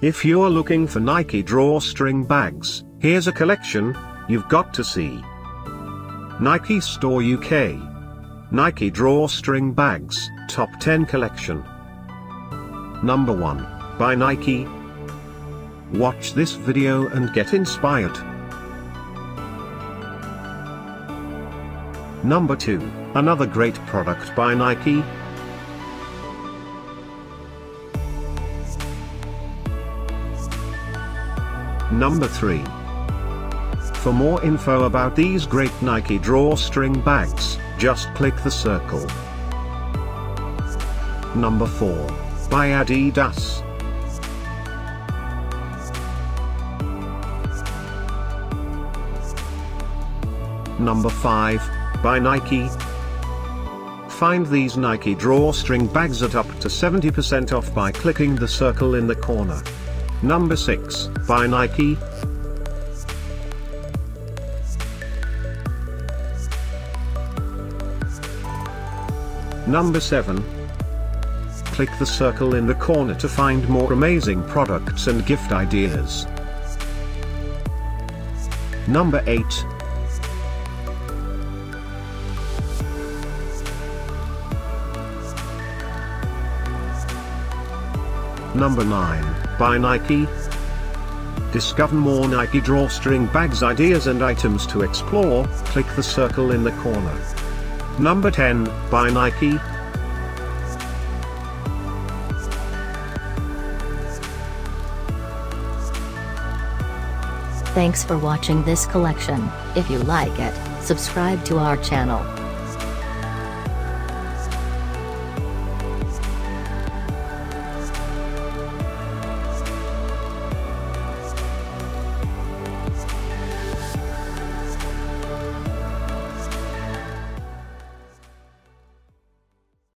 If you're looking for Nike drawstring bags, here's a collection you've got to see. Nike Store UK. Nike drawstring bags, top 10 collection. Number 1. By Nike. Watch this video and get inspired. Number 2. Another great product by Nike. Number 3. For more info about these great Nike drawstring bags, just click the circle. Number 4. By Adidas. Number 5. By Nike. Find these Nike drawstring bags at up to 70% off by clicking the circle in the corner. Number 6, by Nike. Number 7. Click the circle in the corner to find more amazing products and gift ideas. Number 8. Number 9, by Nike. Discover more Nike drawstring bags ideas and items to explore, click the circle in the corner. Number 10, by Nike. Thanks for watching this collection. If you like it, subscribe to our channel.